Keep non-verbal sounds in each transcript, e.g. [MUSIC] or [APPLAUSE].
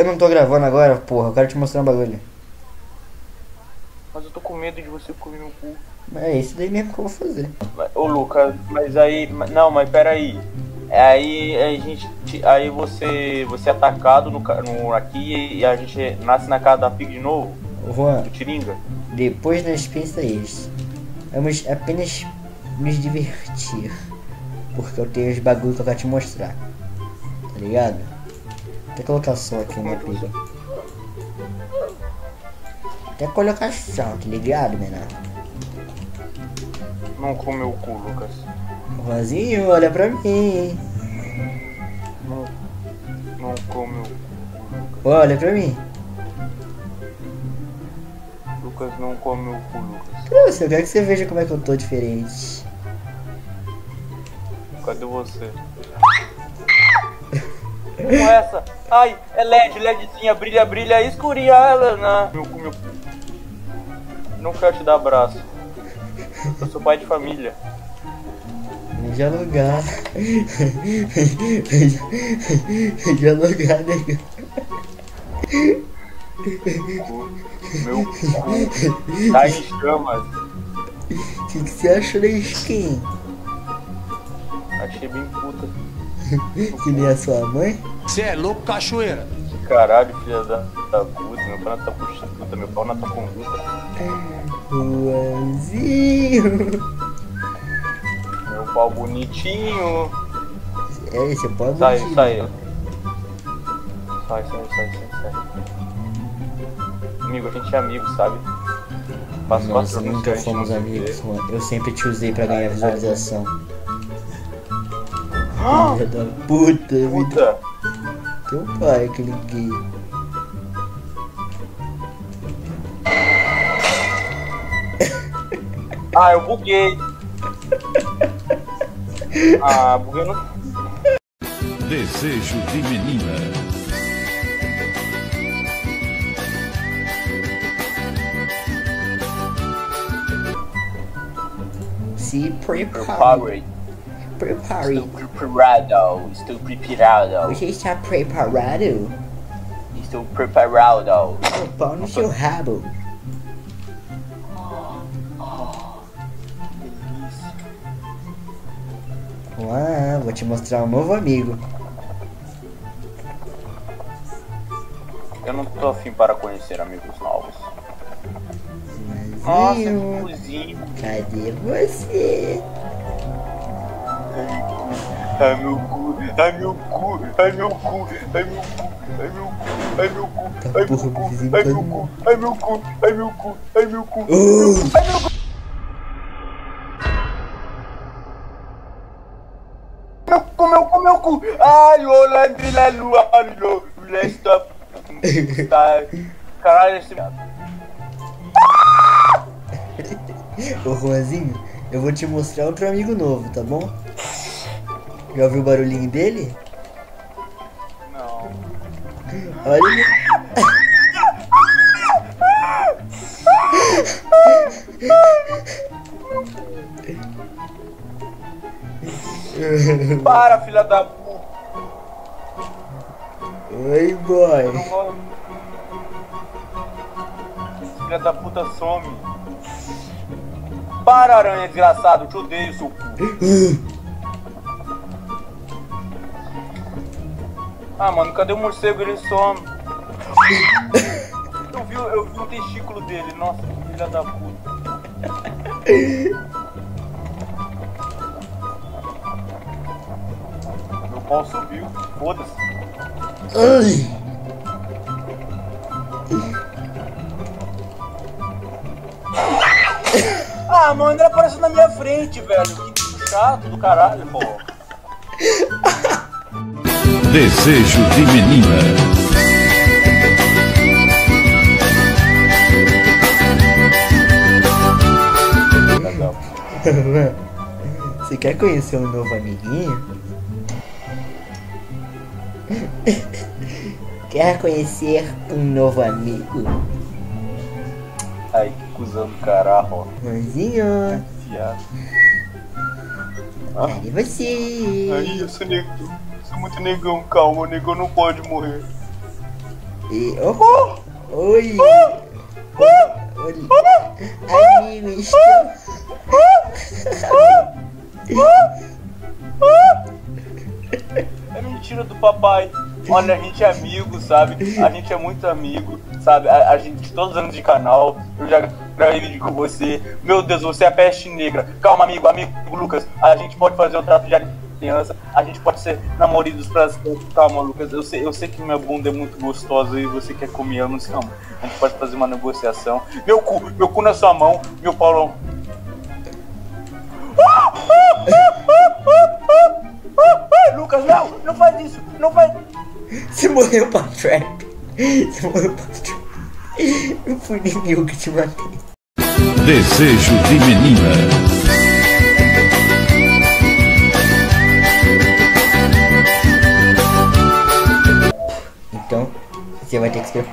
Eu não tô gravando agora, porra. Eu quero te mostrar um bagulho. Mas eu tô com medo de você comer meu cu. É isso daí mesmo que eu vou fazer. Ô Lucas, mas aí. Não, mas peraí. Aí a gente. Aí você. Você é atacado no, no, aqui e a gente nasce na casa da Pig de novo? Juan, Do Tiringa? depois das pensas, vamos apenas nos divertir. Porque eu tenho os bagulhos que eu quero te mostrar. Tá ligado? Até colocar som aqui na pica. Até colocar som, tá ligado, menor? Não comeu o cu, Lucas. Juanzinho, olha pra mim. Não. Não comeu. Olha pra mim. Lucas não comeu o cu, Lucas. Pra você, eu quero que você veja como é que eu tô diferente. Cadê você? Com essa. Ai, é LED, LEDzinha, brilha, brilha, escurinha ela na. Meu cu, meu. Não quero te dar abraço. Eu sou pai de família. Veja lugar. Veja lugar, né? Meu cu tá em chamas. O que, que você achou da skin? Achei bem puta. Que nem a sua mãe? Você é louco, cachoeira? Caralho, filha da, da puta. Meu pau não tá puxando puta, meu pau não tá com luta. Juanzinho. Meu pau bonitinho. É, você pode Sai, mentir. sai. Sai, sai, sai, sai, sai. Amigo, a gente é amigo, sabe? Quatro anos nunca fomos amigos. Juan. Eu sempre te usei pra ganhar visualização. Ah, Filha da puta, me Puta! Teu pai, aquele gay. Ah, eu buguei! Ah, buguei no. Desejo de menina. Se prepare. Prepare. Prepare. Estou preparado. Estou preparado. Você está preparado? Estou preparado. O pau no seu rabo. Uau, vou te mostrar um novo amigo. Eu não tô afim para conhecer amigos novos. Nossa, que Juanzinho, cozinho. cadê você? Ai meu cu, ai meu cu, ai meu cu, ai meu cu, ai meu cu, ai meu cu, Tá ai meu cu, ai tá meu cu, ai meu cu, ai meu cu, ai meu cu. Oh, Meu cu, meu cu, meu cu. Ai, o Landry na lua, olha, o stop. Tá. Caralho, esse. Ô Juanzinho, eu vou te mostrar outro amigo novo, tá bom? Já ouviu o barulhinho dele? Não. Olha ele. [LAUGHS] Para, filha da puta. Oi, boy. Filha da puta some. Para, aranha desgraçado, te odeio, seu cu. [LAUGHS] Ah, mano, cadê o morcego? Ele some. Eu vi, eu vi o testículo dele, nossa, que filha da puta. Meu pau subiu, foda-se. Ai. Ah, mano, ele apareceu na minha frente, velho. Que chato do caralho, pô. Desejo de menina. [LAUGHS] Você quer conhecer um novo amiguinho? [LAUGHS] quer conhecer um novo amigo? Ai, que cuzão do caralho, Juanzinho, Viado. cadê você? Aí, eu sou negão. Sou muito negão, calma, negão não pode morrer. E, opa! Oi! Oi! Amigo, estou... É mentira do papai. Olha, a gente é amigo, sabe? A gente é muito amigo, sabe? A, a gente, todos os anos de canal, eu já gravei vídeo com você. Meu Deus, você é a peste negra. Calma, amigo, amigo Lucas. A gente pode fazer um trato de aliança. A gente pode ser namoridos pra sempre. Calma, Lucas. Eu sei, eu sei que minha bunda é muito gostosa e você quer comer. Eu não sei, calma. A gente pode fazer uma negociação. Meu cu, meu cu na sua mão, meu Paulão. Lucas, não! Não faz isso! Não faz. Você morreu pra trap. Você morreu pra trap. Eu fui inimigo que te matei. Desejo de menina. Você vai ter que esperar.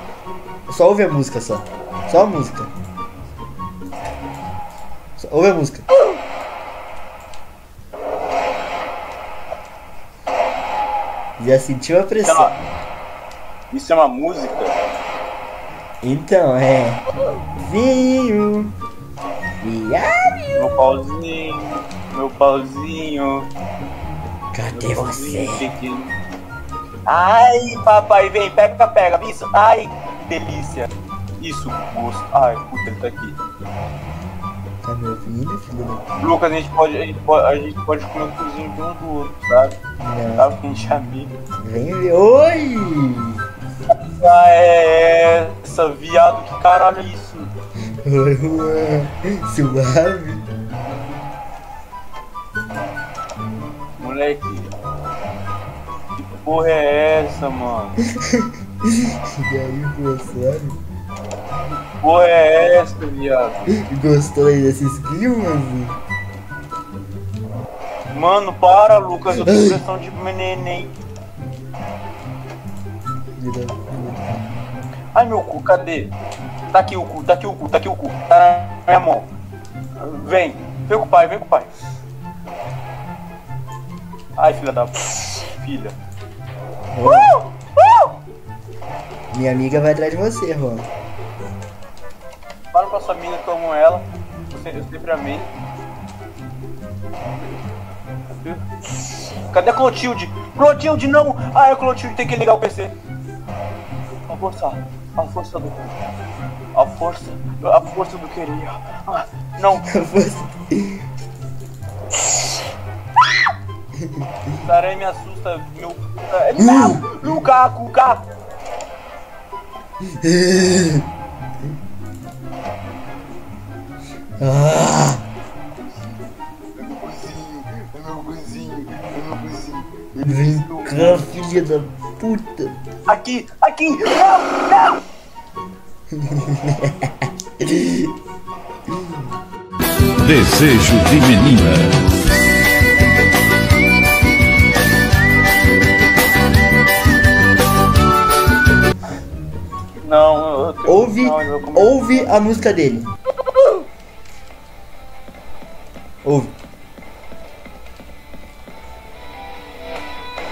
Só ouve a música só. Só a música. Só ouve a música. Já sentiu a pressão? Não. Isso é uma música? Então, é. Vinho. Viário. Meu pauzinho, meu pauzinho, Cadê meu você? pauzinho pequeno. Ai, papai, vem, pega, pega, isso. Ai, delícia. Isso, gosto. Ai, puta, ele tá aqui. Tá me ouvindo, filho. Lucas, a gente pode, a gente pode, a gente pode comer um cozinho de um do outro, sabe? Não. Sabe que a gente é amigo. Vem ver. Oi! Ah, é essa, viado, que caralho é isso? Suave. Moleque. Porra é essa, mano? E aí, pô, suave? Que porra é essa, viado? Gostou aí desse skill, mano? Mano, para, Lucas, eu tô pressão de neném. Ai, meu cu, cadê? Tá aqui o cu, tá aqui o cu, tá aqui o cu. Tá na minha mão. Vem, vem com o pai, vem com o pai. Ai, filha da... Filha. Uh! Uh! Minha amiga vai atrás de você, Juan. Fala pra sua amiga que eu amo ela. Se- eu sempre amei. Cadê? A Clotilde? Clotilde, não! Ah, a Clotilde tem que ligar o PC. A força. A força do. [LAUGHS] A força. A força do queria. Ah, não! Aranha me assusta, meu. Não! Ah! Não cozinho, eu não cozinho, eu não cozinho. Vem cá, filha da puta. Aqui, aqui! Não, não! [LAUGHS] Desejo de menina. Ouve, ouve a música dele. Ouve.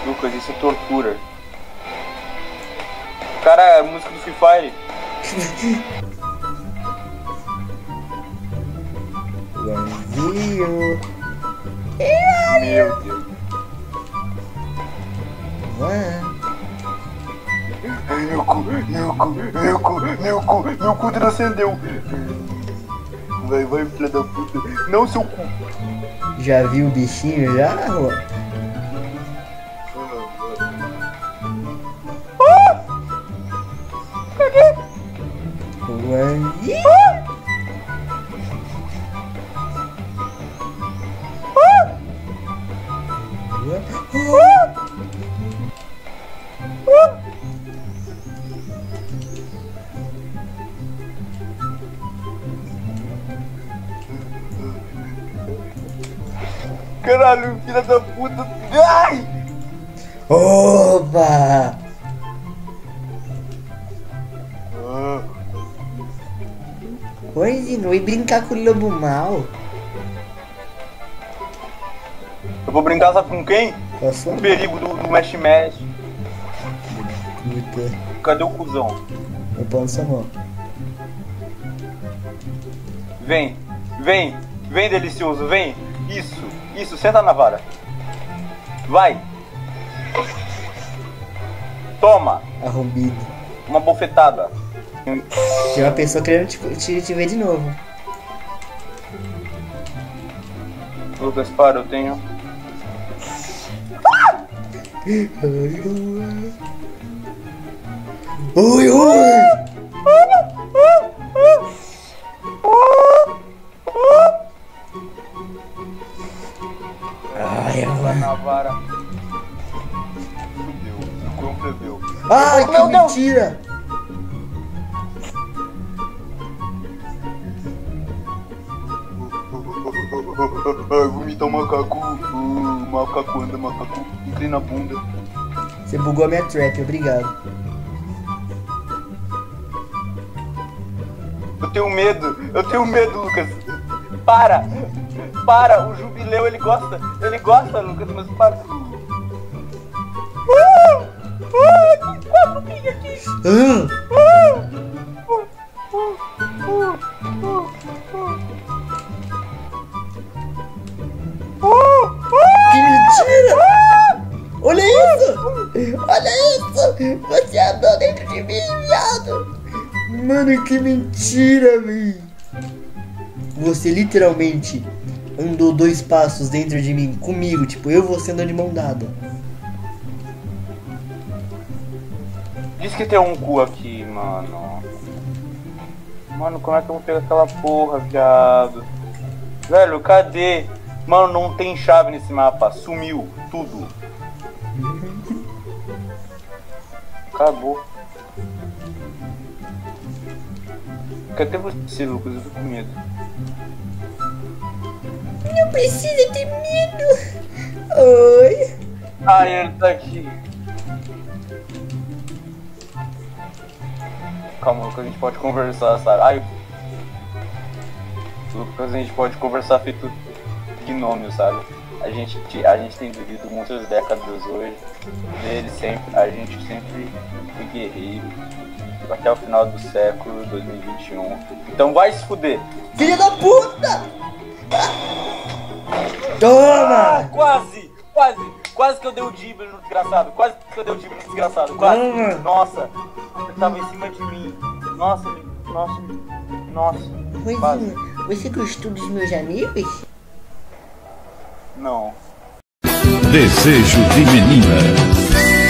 Lucas, isso é tortura. Cara, é a música do Free Fire. Meu Deus. Juan. Ai, meu cu, meu cu, meu cu, meu cu, meu cu transcendeu. Vai, vai, filha da puta. Não, seu cu. Já viu o bichinho já, Juan? Juanzinho. Juan. Caralho, filha da puta. Ai! Opa! Juanzinho, vai brincar com o lobo mal. Eu vou brincar, sabe com quem? Com O perigo do, do Mesh Mesh. puta. Cadê o cuzão? Eu sua mão. Vem, vem, vem delicioso, vem. Isso, isso, senta na vara. Vai. Toma, Arrombido. uma bofetada. Tem uma pessoa querendo te, te, te ver de novo. Lucas, para, eu tenho. Oi, oi! Ai, Vai ai. na [LAUGHS] o. Ai, que Não, não. mentira! Ai, vomitar um macaco. Uh, macaco anda, macaco inclina a bunda. Você bugou a minha trap, obrigado. Eu tenho medo, eu tenho medo, Lucas. Para! Para! O jubileu ele gosta, ele gosta, Lucas, mas para. Ah! Ah, tem quatro pingas aqui! Ah, que mentira! Olha isso! Olha isso! Você andou dentro de mim, viado! Mano, que mentira, véi! Você literalmente andou dois passos dentro de mim, comigo, tipo, eu você andando de mão dada. Diz que tem um cu aqui, mano. Mano, como é que eu vou pegar aquela porra, viado? Velho, cadê? Mano, não tem chave nesse mapa. Sumiu tudo. Acabou. Cadê você, Lucas? Eu tô com medo. Não precisa ter medo! Oi! Ah, ele tá aqui. Calma, Lucas, a gente pode conversar, sabe? Ai. Lucas, a gente pode conversar feito gnômio, sabe? A gente, a gente tem vivido muitas décadas hoje. Dele sempre, a gente sempre foi guerreiro. Até o final do século 2021. Então vai se fuder! Filha da puta! Ah, Toma! quase! Quase! Quase que eu dei o drible no desgraçado! Quase que eu dei o drible no desgraçado! Quase! Toma. Nossa! Ele tava em cima de mim! Nossa! Nossa! Nossa! Quase! Você gostou dos meus amigos? Não! Desejo de menina.